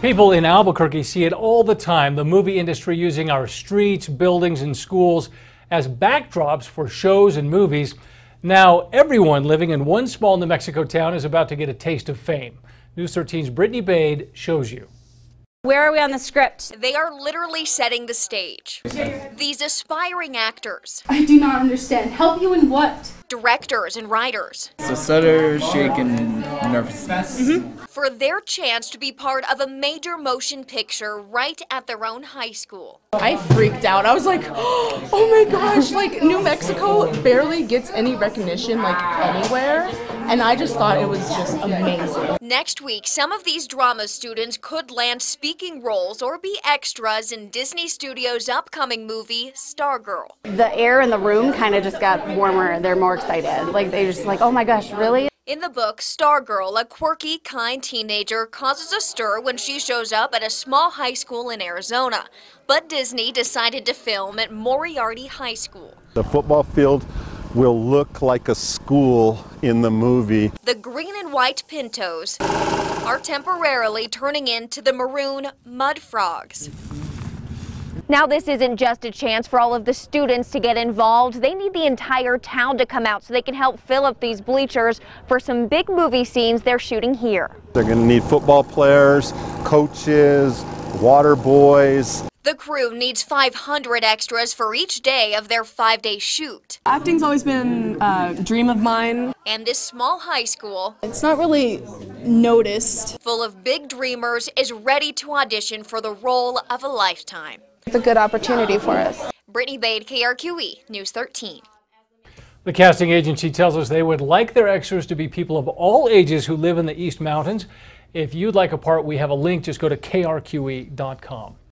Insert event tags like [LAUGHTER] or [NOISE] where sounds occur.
People in Albuquerque see it all the time the movie industry using our streets, buildings, and schools as backdrops for shows and movies. Now, everyone living in one small New Mexico town is about to get a taste of fame. News 13's Brittany Bade shows you. Where are we on the script? They are literally setting the stage. These aspiring actors, I do not understand. Help you in what? Directors, and writers So stutter, shake, and nervousness. Mm-hmm. for their chance to be part of a major motion picture right at their own high school. I freaked out. I was like, [GASPS] oh my gosh, like New Mexico barely gets any recognition like anywhere. And I just thought it was just amazing. Next week, some of these drama students could land speaking roles or be extras in Disney Studios' upcoming movie, Stargirl. The air in the room kind of just got warmer. They're more excited. Like they just like, oh my gosh, really? In the book, Stargirl, a quirky, kind teenager, causes a stir when she shows up at a small high school in Arizona. But Disney decided to film at Moriarty High School. The football field will look like a school in the movie. The green and white pintos are temporarily turning into the maroon mud frogs. Now, this isn't just a chance for all of the students to get involved. They need the entire town to come out so they can help fill up these bleachers for some big movie scenes they're shooting here. They're going to need football players, coaches, water boys. The crew needs 500 extras for each day of their five day shoot. Acting's always been a dream of mine. And this small high school, It's not really noticed. full of big dreamers, is ready to audition for the role of a lifetime. It's a good opportunity for us. Brittany Bade, KRQE, News 13. The casting agency tells us they would like their extras to be people of all ages who live in the East Mountains. If you'd like a part, we have a link. Just go to krqe.com.